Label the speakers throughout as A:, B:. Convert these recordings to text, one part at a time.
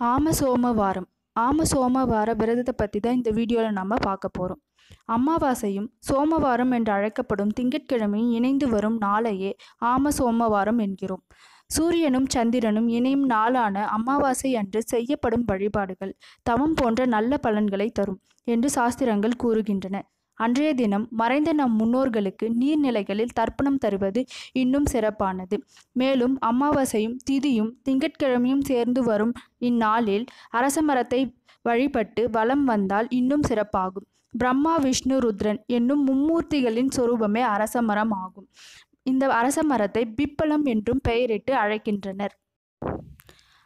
A: ஆம சோமவாரம் ஆம சோமவார விரதத்தை பற்றி தான் இந்த வீடியோவில் நம்ம பார்க்க போகிறோம் அமாவாசையும் சோமவாரம் என்று அழைக்கப்படும் திங்கட்கிழமையும் இணைந்து வரும் நாளையே ஆம சோமவாரம் என்கிறோம். சூரியனும் சந்திரனும் இணையும் நாளான அமாவாசை அன்று செய்யப்படும் வழிபாடுகள் தவம் போன்ற நல்ல பலன்களை தரும் என்று சாஸ்திரங்கள் கூறுகின்றன. அன்றைய தினம் மறைந்த நம் முன்னோர்களுக்கு நீர்நிலைகளில் தர்ப்பணம் தருவது இன்னும் சிறப்பானது. மேலும் அமாவாசையும் திதியும் திங்கட்கிழமையும் சேர்ந்து வரும் இந்நாளில் அரச மரத்தை வழிபட்டு வலம் வந்தால் இன்னும் சிறப்பாகும். பிரம்மா விஷ்ணு ருத்ரன் என்னும் மும்மூர்த்திகளின் சொரூபமே அரச மரம் ஆகும் இந்த அரச மரத்தை பிப்பலம் என்றும் பெயரிட்டு அழைக்கின்றனர்.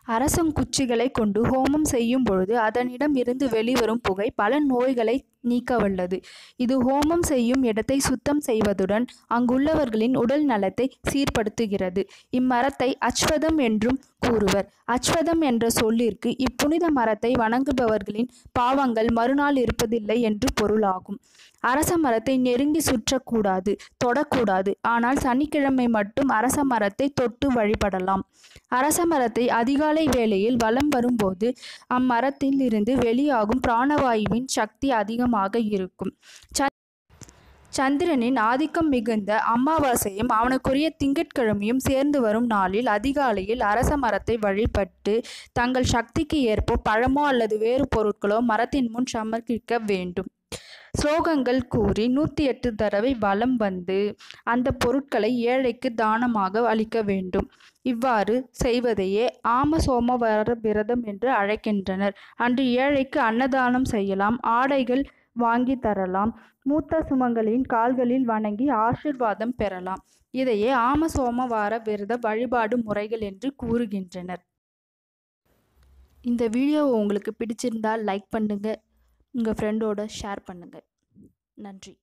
A: அரசங்குச்சிகளை கொண்டு ஹோமம் செய்யும் பொழுது அதனிடம் இருந்து வெளிவரும் புகை பல நோய்களை நீக்க வல்லது இது ஹோமம் செய்யும் இடத்தை சுத்தம் செய்வதுடன் அங்குள்ளவர்களின் உடல் நலத்தை சீர்படுத்துகிறது. இம்மரத்தை அஸ்வதம் என்றும் கூறுவர். அஸ்வதம் என்ற சொல்லிற்கு இப்புனித மரத்தை வணங்குபவர்களின் பாவங்கள் மறுநாள் இருப்பதில்லை என்று பொருளாகும். அரச மரத்தை நெருங்கி சுற்றக்கூடாது தொடக்கூடாது. ஆனால் சனிக்கிழமை மட்டும் அரச மரத்தை தொட்டு வழிபடலாம். அரச மரத்தை அதிகாலை வேளையில் வலம் வரும்போது அம்மரத்தில் இருந்து வெளியாகும் பிராணவாயுவின் சக்தி அதிகமாக அதிகமாக இருக்கும். சந்திரனின் ஆதிக்கம் மிகுந்த அமாவாசையும் அவனுக்குரிய திங்கட்கிழமையும் சேர்ந்து வரும் நாளில் அதிகாலையில் அரச மரத்தை வழிபட்டு தங்கள் சக்திக்கு ஏற்ப பழமோ அல்லது வேறு பொருட்களோ மரத்தின் முன் சமர்ப்பிக்க வேண்டும். ஸ்லோகங்கள் கூறி நூற்றி எட்டு தடவை வலம் வந்து அந்த பொருட்களை ஏழைக்கு தானமாக அளிக்க வேண்டும். இவ்வாறு செய்வதையே ஆம சோமவார விரதம் என்று அழைக்கின்றனர். அன்று ஏழைக்கு அன்னதானம் செய்யலாம். ஆடைகள் வாங்கி தரலாம். மூத்த சுமங்களின் கால்களில் வணங்கி ஆசிர்வாதம் பெறலாம். இதையே ஆம சோமவார விரத வழிபாடு முறைகள் என்று கூறுகின்றனர். இந்த வீடியோ உங்களுக்கு பிடிச்சிருந்தால் லைக் பண்ணுங்கள் உங்கள் ஃப்ரெண்டோட ஷேர் பண்ணுங்கள் நன்றி.